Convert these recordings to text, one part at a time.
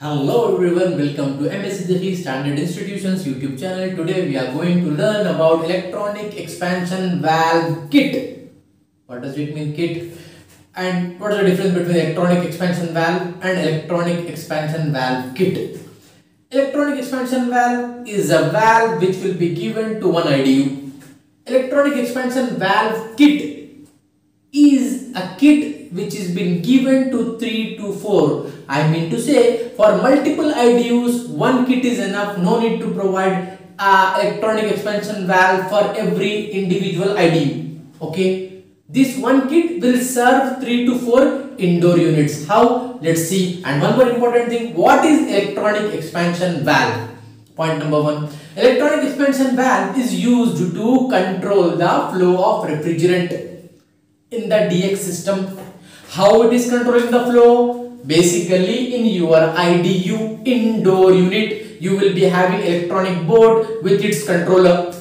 Hello everyone, welcome to MA Siddiqui Standard Institutions YouTube channel. Today we are going to learn about electronic expansion valve kit. What does it mean kit? And what is the difference between electronic expansion valve and electronic expansion valve kit? Electronic expansion valve is a valve which will be given to one IDU. Electronic expansion valve kit is a kit which is been given to 3 to 4 I mean to say for multiple IDUs one kit is enough. No need to provide a electronic expansion valve for every individual IDU okay? This one kit will serve 3 to 4 indoor units. How? Let's see. And one more important thing what is electronic expansion valve? Point number 1 electronic expansion valve is used to control the flow of refrigerant in the DX system. How it is controlling the flow? Basically in your IDU indoor unit you will be having electronic board with its controller.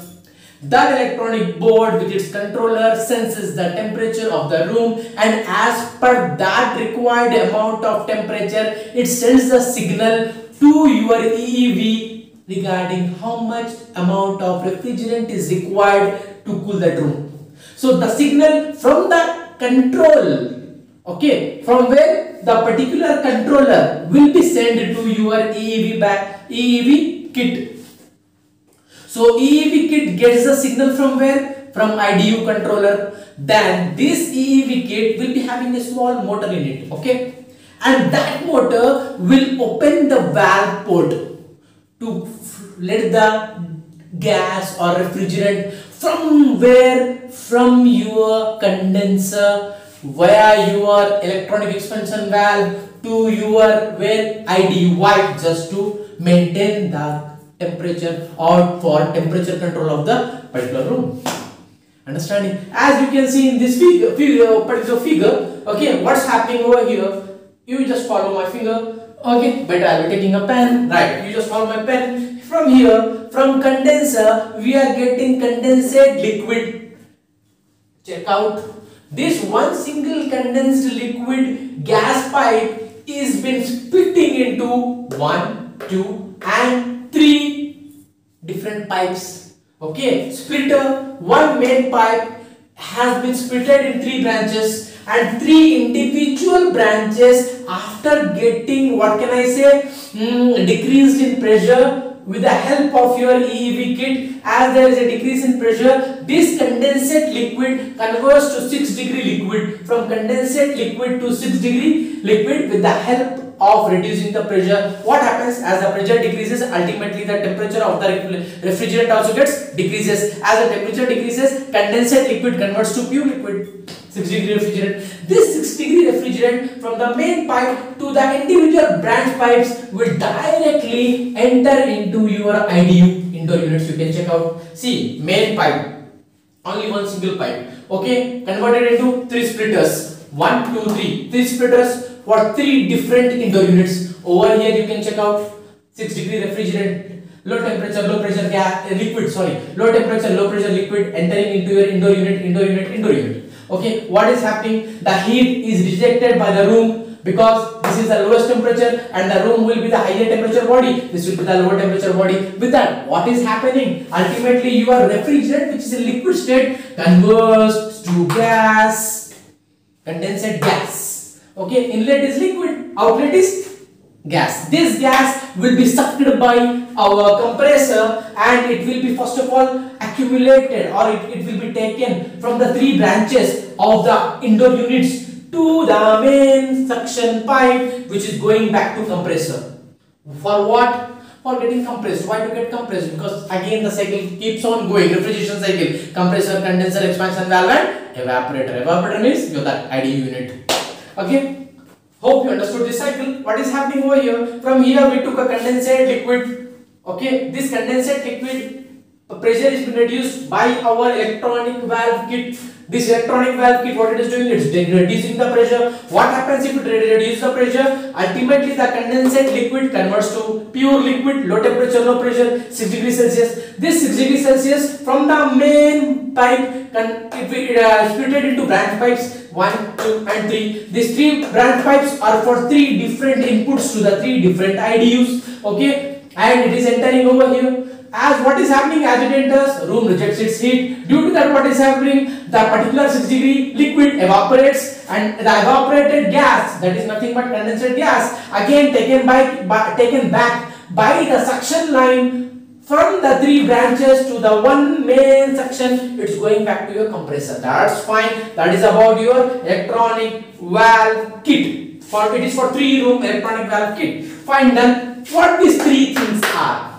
That electronic board with its controller senses the temperature of the room and as per that required amount of temperature it sends the signal to your EEV regarding how much amount of refrigerant is required to cool that room. So the signal from the control, okay, from where the particular controller will be sent to your EEV back EEV kit. So EEV kit gets the signal from where? From IDU controller. Then this EEV kit will be having a small motor in it, okay, and that motor will open the valve port to let the gas or refrigerant from where from your condenser via your electronic expansion valve to your where IDU just to maintain the temperature or for temperature control of the particular room. Understanding? As you can see in this figure, figure particular figure okay what's happening over here? You just follow my finger okay better i'll be taking a pen. Right you just follow my pen. From here from condenser we are getting condensate liquid. Check out this one single condensed liquid gas pipe is been splitting into one two and three different pipes. Okay? Splitter one main pipe has been splitted in three branches and three individual branches after getting what can I say mm, decreased in pressure with the help of your EEV kit as there is a decrease in pressure this condensate liquid converts to 6 degree liquid. From condensate liquid to 6 degree liquid with the help of reducing the pressure. What happens as the pressure decreases ultimately the temperature of the refrigerant also gets decreases. As the temperature decreases condensate liquid converts to pure liquid. 6 degree refrigerant. This 6 degree refrigerant from the main pipe to the individual branch pipes will directly enter into your IDU indoor units. You can check out. See main pipe. Only one single pipe. Okay converted into three splitters. One two three. Three splitters for three different indoor units. Over here you can check out 6 degree refrigerant, low temperature, low pressure gas, uh, liquid, sorry, low temperature, low pressure liquid entering into your indoor unit, indoor unit, indoor unit. Okay, what is happening? The heat is rejected by the room because this is the lowest temperature and the room will be the higher temperature body. This will be the lower temperature body. With that, what is happening? Ultimately, your refrigerant, which is a liquid state, converts to gas, condensate gas okay inlet is liquid outlet is gas. This gas will be sucked by our compressor and it will be first of all accumulated or it, it will be taken from the three branches of the indoor units to the main suction pipe which is going back to compressor. For what? For getting compressed. Why to get compressed? Because again the cycle keeps on going. Refrigeration cycle. Compressor condenser expansion valve and evaporator. Evaporator means your that ID unit Okay. Hope you understood this cycle. What is happening over here? From here we took a condensate liquid. Okay. This condensate liquid pressure is reduced by our electronic valve kit. This electronic valve kit what it is doing? It's reducing the pressure. What happens if it reduces the pressure? Ultimately the condensate liquid converts to pure liquid low temperature low pressure 6 degrees celsius. This 6 degrees celsius from the main pipe can if we uh, split it into branch pipes 1 2 and 3 these three branch pipes are for three different inputs to the three different idus okay? And it is entering over here as what is happening as it enters room rejects its heat. Due to that what is happening? The particular 6 degree liquid evaporates and the evaporated gas that is nothing but condensate gas again taken by, by taken back by the suction line from the three branches to the one main suction it's going back to your compressor. That's fine. That is about your electronic valve kit. For it is for three room electronic valve kit. Fine then. What these three things are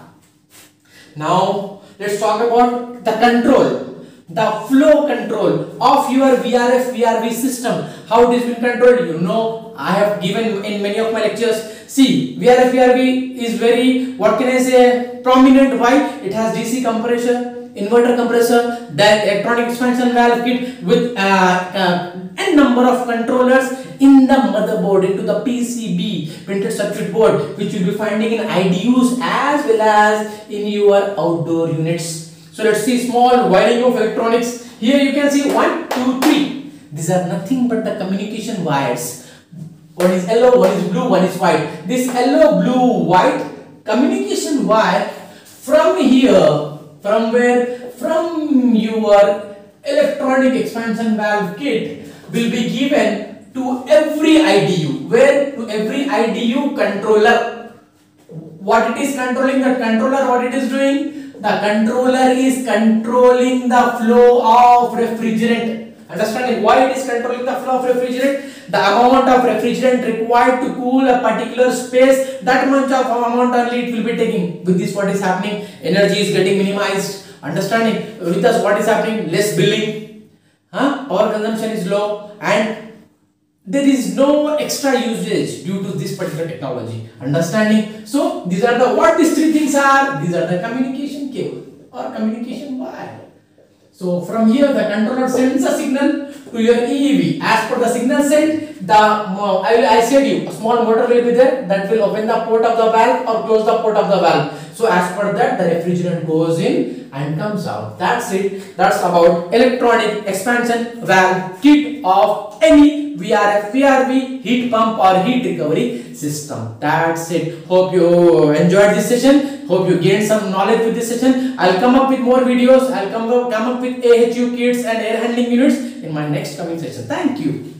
now let's talk about the control, the flow control of your VRF VRV system. How it is being controlled? You know, I have given in many of my lectures. See, VRF VRV is very, what can I say, prominent. Why? It has DC compressor, inverter compressor, electronic expansion valve kit with uh, uh, n number of controllers in the motherboard into the PCB printed circuit board which you will be finding in IDUs as well as in your outdoor units. So let's see small wiring of electronics. Here you can see one, two, three. These are nothing but the communication wires. One is yellow, one is blue, one is white. This yellow, blue, white communication wire from here, from where? From your electronic expansion valve kit will be given to every IDU. Where? To every IDU controller. What it is controlling? The controller, what it is doing? The controller is controlling the flow of refrigerant. Understanding why it is controlling the flow of refrigerant? The amount of refrigerant required to cool a particular space, that much of amount only it will be taking. With this, what is happening? Energy is getting minimized. Understanding? With us, what is happening? Less billing. Huh? Power consumption is low and there is no extra usage due to this particular technology understanding so these are the what these three things are these are the communication cable or communication so from here the controller sends a signal to your EEV as per the signal sent the uh, I, will, I said you a small motor will be there that will open the port of the valve or close the port of the valve. So as per that the refrigerant goes in and comes out. That's it. That's about electronic expansion valve kit of any VRF, VRV, heat pump or heat recovery system. That's it. Hope you enjoyed this session. Hope you gained some knowledge with this session. I'll come up with more videos. I'll come up, come up with AHU kits and air handling units in my next coming session. Thank you.